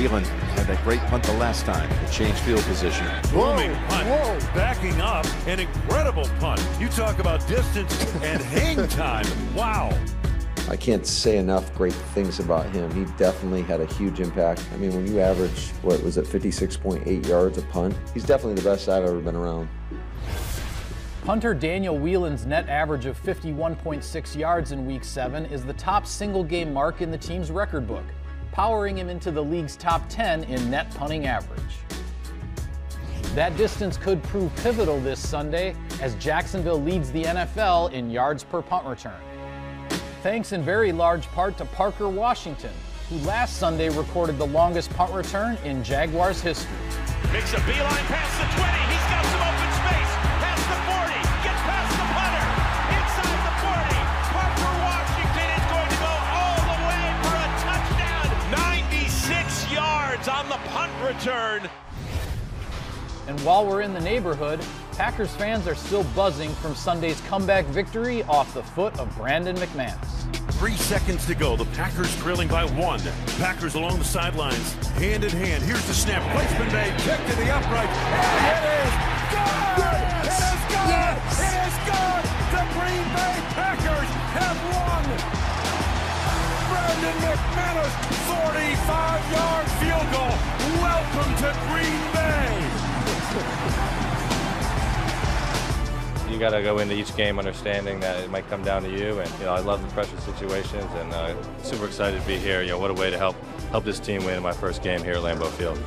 Whelan had that great punt the last time to change field position. Booming punt, whoa. backing up, an incredible punt. You talk about distance and hang time. Wow. I can't say enough great things about him. He definitely had a huge impact. I mean, when you average, what was it, 56.8 yards a punt, he's definitely the best I've ever been around. Punter Daniel Whelan's net average of 51.6 yards in Week 7 is the top single game mark in the team's record book, powering him into the league's top 10 in net punting average. That distance could prove pivotal this Sunday as Jacksonville leads the NFL in yards per punt return. Thanks in very large part to Parker Washington, who last Sunday recorded the longest punt return in Jaguars history. Makes a beeline past the 20. He's got some punt return. And while we're in the neighborhood, Packers fans are still buzzing from Sunday's comeback victory off the foot of Brandon McManus. Three seconds to go. The Packers trailing by one. Packers along the sidelines, hand in hand. Here's the snap. Placement made. Kick to the upright. And it is good! Yes! It is good! Yes! It is good! The Green Bay Packers have won! Brandon McManus, 45-yard field goal. Welcome to Green Bay! you got to go into each game understanding that it might come down to you. And you know, I love the pressure situations, and uh, super excited to be here. You know, what a way to help help this team win my first game here at Lambeau Field.